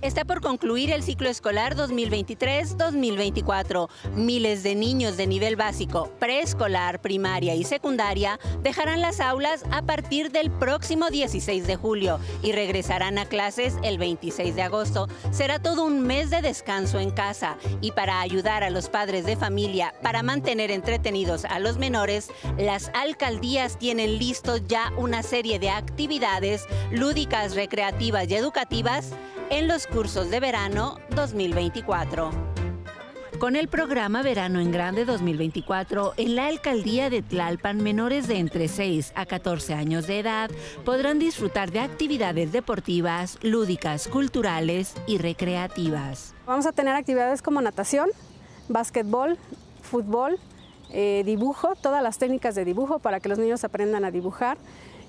Está por concluir el ciclo escolar 2023-2024. Miles de niños de nivel básico, preescolar, primaria y secundaria dejarán las aulas a partir del próximo 16 de julio y regresarán a clases el 26 de agosto. Será todo un mes de descanso en casa y para ayudar a los padres de familia para mantener entretenidos a los menores, las alcaldías tienen listo ya una serie de actividades lúdicas, recreativas y educativas en los cursos de verano 2024. Con el programa Verano en Grande 2024, en la alcaldía de Tlalpan, menores de entre 6 a 14 años de edad podrán disfrutar de actividades deportivas, lúdicas, culturales y recreativas. Vamos a tener actividades como natación, básquetbol, fútbol, eh, dibujo, todas las técnicas de dibujo para que los niños aprendan a dibujar.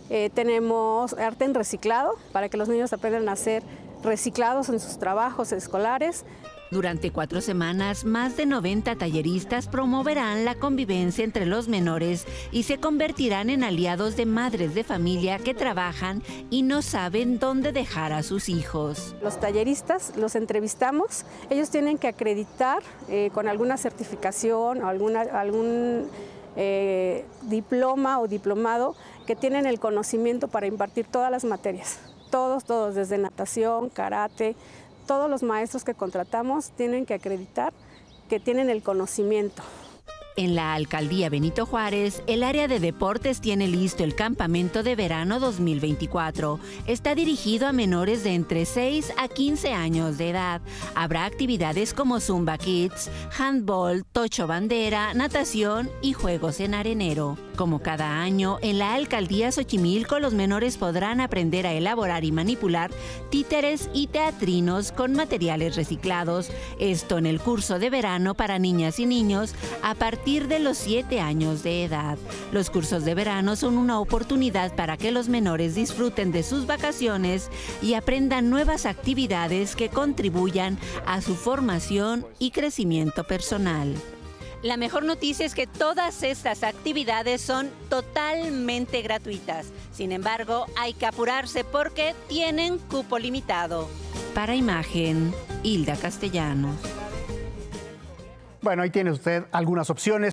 Eh, tenemos arte en reciclado para que los niños aprendan a hacer reciclados en sus trabajos escolares. Durante cuatro semanas, más de 90 talleristas promoverán la convivencia entre los menores y se convertirán en aliados de madres de familia que trabajan y no saben dónde dejar a sus hijos. Los talleristas los entrevistamos, ellos tienen que acreditar eh, con alguna certificación o alguna, algún eh, diploma o diplomado que tienen el conocimiento para impartir todas las materias todos, todos, desde natación, karate, todos los maestros que contratamos tienen que acreditar que tienen el conocimiento. En la alcaldía Benito Juárez, el área de deportes tiene listo el campamento de verano 2024. Está dirigido a menores de entre 6 a 15 años de edad. Habrá actividades como Zumba Kids, handball, tocho bandera, natación y juegos en arenero. Como cada año, en la alcaldía Xochimilco los menores podrán aprender a elaborar y manipular títeres y teatrinos con materiales reciclados. Esto en el curso de verano para niñas y niños a partir de los 7 años de edad. Los cursos de verano son una oportunidad para que los menores disfruten de sus vacaciones y aprendan nuevas actividades que contribuyan a su formación y crecimiento personal. La mejor noticia es que todas estas actividades son totalmente gratuitas. Sin embargo, hay que apurarse porque tienen cupo limitado. Para imagen, Hilda Castellanos. Bueno, ahí tiene usted algunas opciones.